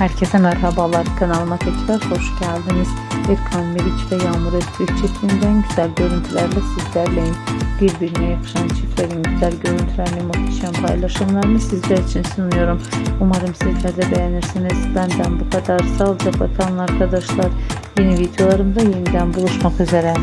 Herkese merhabalar kanalıma tekrar hoş geldiniz. Erkan Meriç ve Yağmur Öztürk çiftinden güzel görüntülerle sizlerleyim. Birbirine yakışan çiftlerin güzel görüntülerini, muhteşem paylaşımlarını sizler için sunuyorum. Umarım sizler de beğenirsiniz. Benden bu kadar. Sağlıcakla kalın arkadaşlar. Yeni videolarımda yeniden buluşmak üzere.